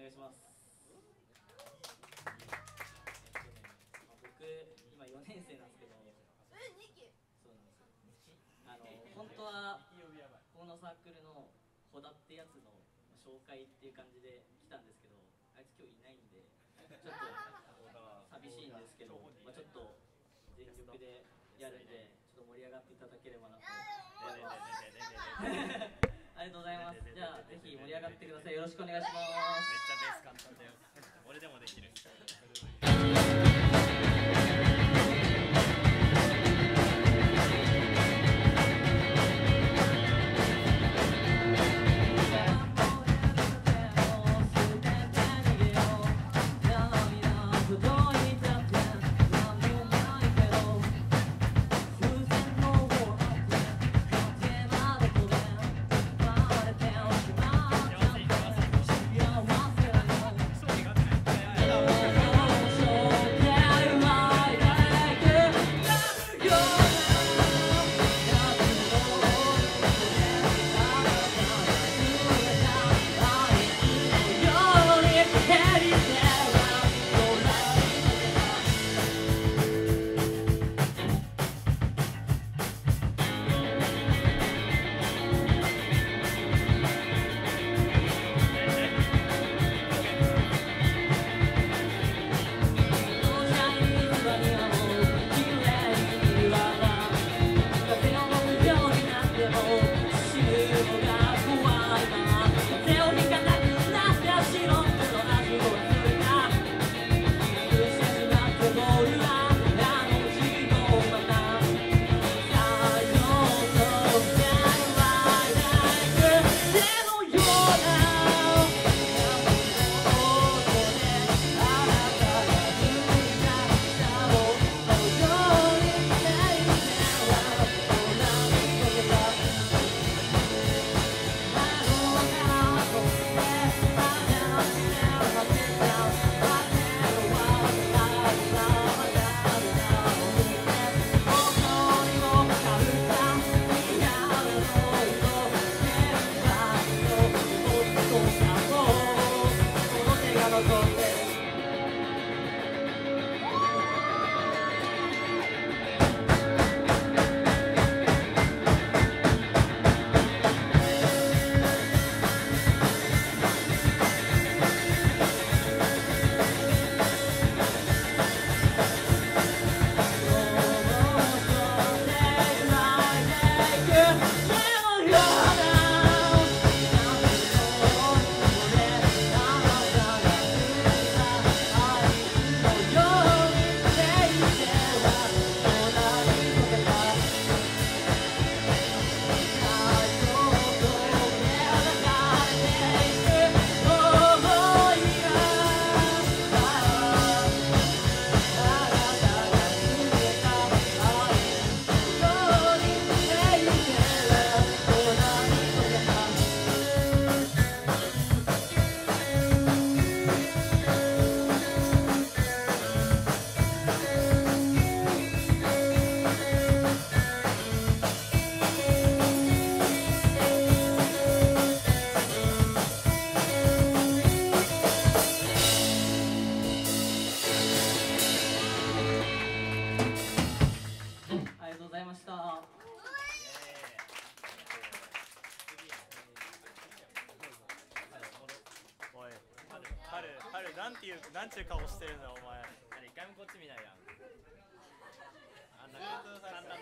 願いします。僕今4年生なんですけど、そうなんです。あの本当はこのサークルのホダってやつの紹介っていう感じで来たんですけど、あいつ今日いないんで、ちょっと寂しいんですけど、まあ、ちょっと全力でやるんで、ちょっと盛り上がっていただければなと。あ、りがとうございます。じゃあぜひ盛り上がってください。よろしくお願いします。めっちゃベース簡単だよ 俺でもできるあなんていうなんちゅう顔してるんだお前。あれ一回もこっち見ないやん。あんな簡単